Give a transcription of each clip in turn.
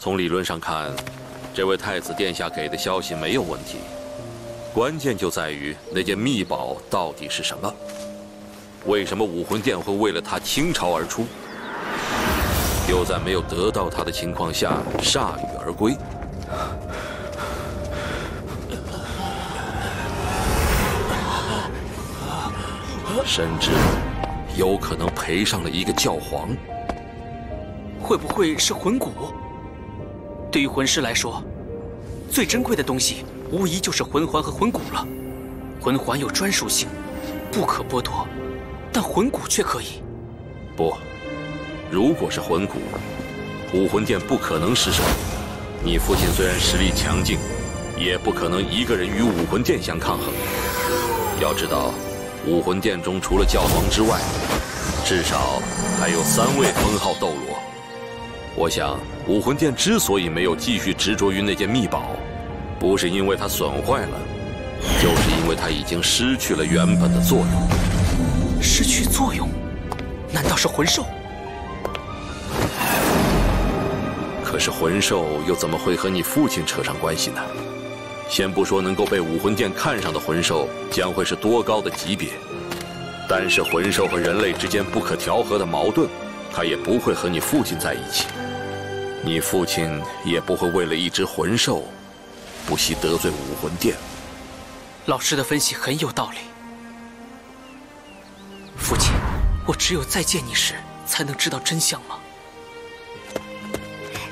从理论上看，这位太子殿下给的消息没有问题。关键就在于那件秘宝到底是什么？为什么武魂殿会为了他倾巢而出，又在没有得到他的情况下铩羽而归？甚至有可能赔上了一个教皇。会不会是魂骨？对于魂师来说，最珍贵的东西无疑就是魂环和魂骨了。魂环有专属性，不可剥夺，但魂骨却可以。不，如果是魂骨，武魂殿不可能失手。你父亲虽然实力强劲，也不可能一个人与武魂殿相抗衡。要知道，武魂殿中除了教皇之外，至少还有三位封号斗罗。我想，武魂殿之所以没有继续执着于那件秘宝，不是因为它损坏了，就是因为它已经失去了原本的作用。失去作用？难道是魂兽？可是魂兽又怎么会和你父亲扯上关系呢？先不说能够被武魂殿看上的魂兽将会是多高的级别，单是魂兽和人类之间不可调和的矛盾，他也不会和你父亲在一起。你父亲也不会为了一只魂兽，不惜得罪武魂殿。老师的分析很有道理。父亲，我只有再见你时，才能知道真相吗？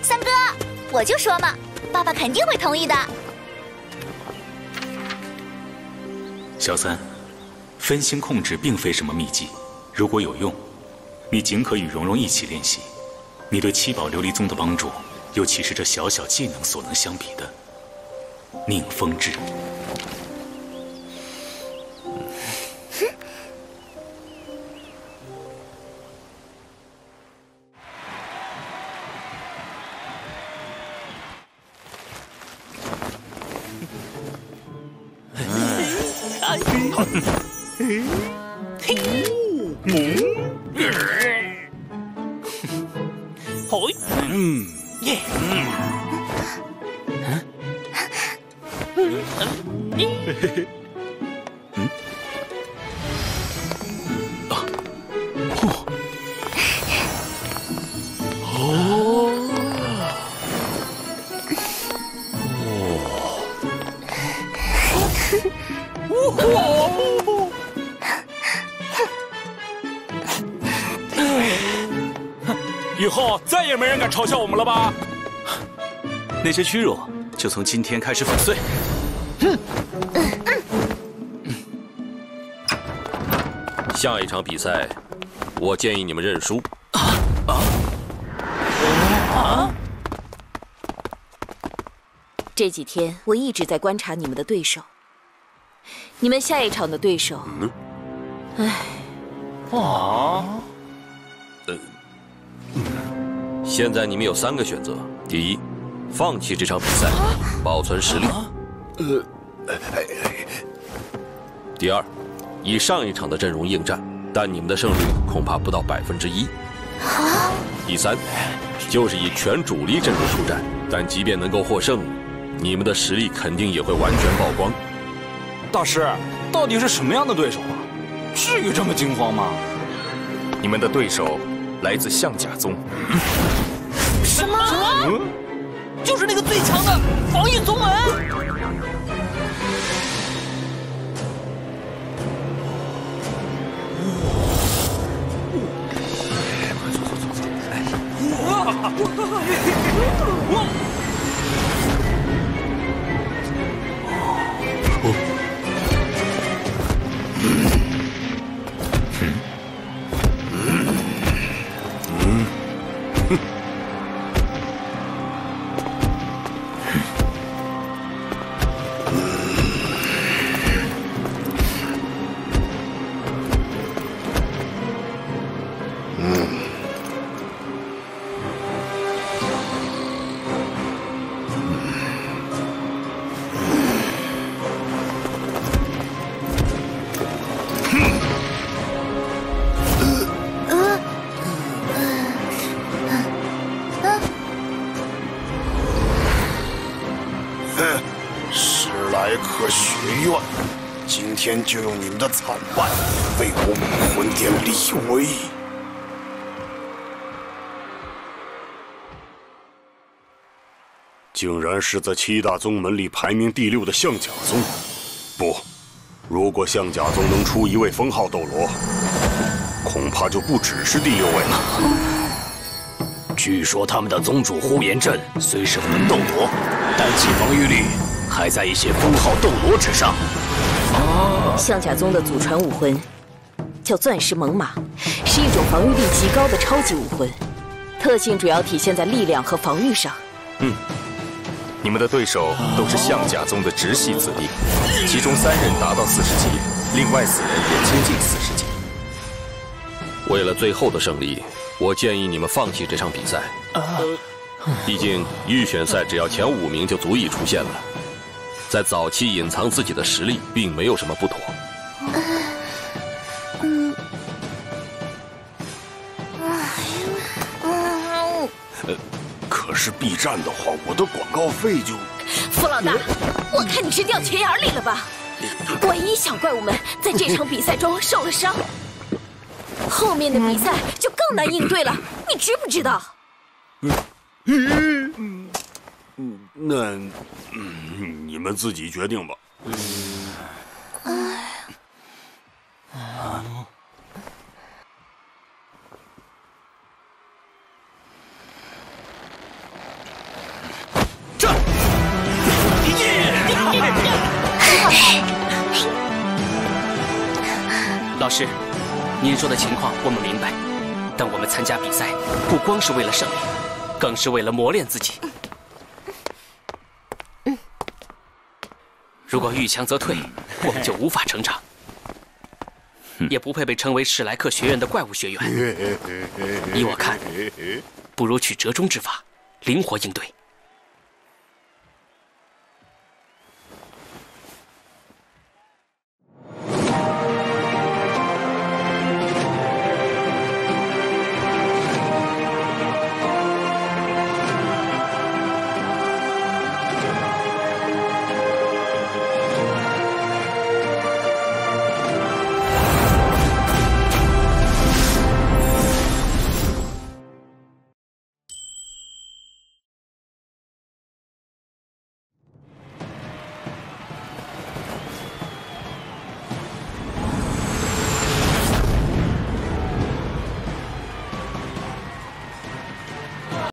三哥，我就说嘛，爸爸肯定会同意的。小三，分心控制并非什么秘技，如果有用，你尽可与蓉蓉一起练习。你对七宝琉璃宗的帮助，又岂是这小小技能所能相比的？宁风致。Hỏi. Yeah 以后再也没人敢嘲笑我们了吧？那些屈辱，就从今天开始粉碎。下一场比赛，我建议你们认输。啊啊！啊这几天我一直在观察你们的对手。你们下一场的对手，唉，啊，呃，现在你们有三个选择：第一，放弃这场比赛，保存实力；呃，第二，以上一场的阵容应战，但你们的胜率恐怕不到百分之一；第三，就是以全主力阵容出战，但即便能够获胜，你们的实力肯定也会完全曝光。大师，到底是什么样的对手啊？至于这么惊慌吗？你们的对手来自象甲宗，什么？什么？就是那个最强的防御宗门。哇！快走走走走！我！克学院，今天就用你们的惨败为我武魂殿立威。竟然是在七大宗门里排名第六的象甲宗，不，如果象甲宗能出一位封号斗罗，恐怕就不只是第六位了。据说他们的宗主呼延震虽是魂斗罗，但其防御力还在一些封号斗罗之上。象甲宗的祖传武魂叫钻石猛犸，是一种防御力极高的超级武魂，特性主要体现在力量和防御上。嗯。你们的对手都是象甲宗的直系子弟，其中三人达到四十级，另外四人也接近四十级。为了最后的胜利，我建议你们放弃这场比赛。毕竟预选赛只要前五名就足以出现了，在早期隐藏自己的实力并没有什么不妥。可是 B 站的话，我的广告费就……傅老大，我看你是掉钱眼里了吧？万一小怪物们在这场比赛中受了伤，后面的比赛就更难应对了，你知不知道？嗯，那，嗯，那你们自己决定吧。老师，您说的情况我们明白，但我们参加比赛不光是为了胜利，更是为了磨练自己。如果遇强则退，我们就无法成长，也不配被称为史莱克学院的怪物学员。依我看，不如取折中之法，灵活应对。